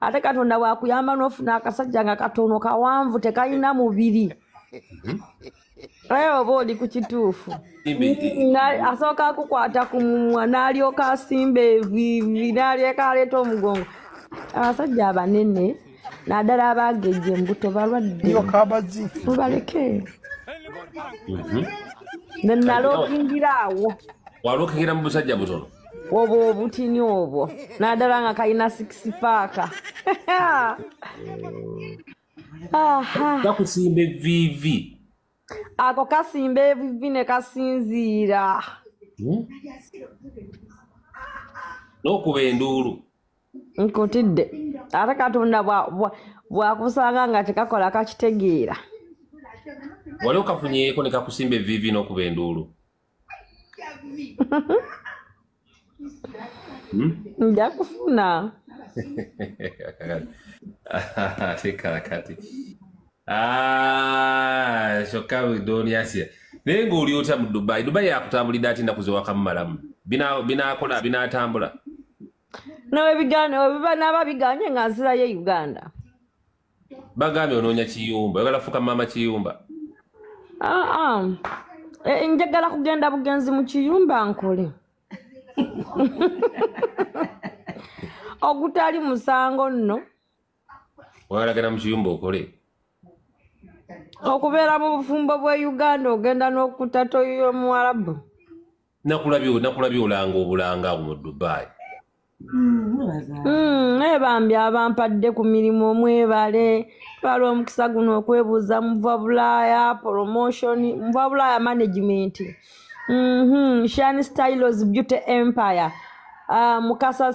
ate katonda bwakuyamba n'ofuna akasajja nga katono kawanvu tekayina mubiri. Aye oba oli ku kituufu. Asooka akukwata ku mumwa n'alyoka asimba evivi n'alyeka aleeta omugongo. Abasajja abanene naddala abagejja embuto balwadde. Mubaleke. Nenalookingira awo. Walokengera mu busajja butono obwo obutini obwo naddala nga kalina six paaka gakusimba evivi ako kasimba evivi ne kasinziira n'okuba enduulu nkutidde. Ate katonda bwa- bwa- bwakusanga nga tekakola kakitegeera wali okafunyeeko ne kakusimba evivi n'okuba enduulu nja kufuna ate kakati kyokka doniasia naye ng'oli otya mu dubai. Dubai yakutambulidde ati ennaku zewakamumalamu Bina- binaakola binaatambula naba biganye nga nzirayo e uganda. Bagambye onoonya kiyumba oyagala fuka maama kiyumba aa njagala kugenda bugenzi mu kiyumba nkole ogutali musango nno. Oyagala genda mu kiyumba okole? Okubeera mu bufumbo bwe uganda ogenda n'okutta toyo muwarabu nakulabye olanga obulanga awo mu dubai Mm, mwebambye abampadde ku mirimu omwebale. Twala omukisa guno okwebuuza muva bulaaya promotion muva bulaaya management Mm-hmm. Shanice Taylor's Beauty Empire. Uh, Mukasa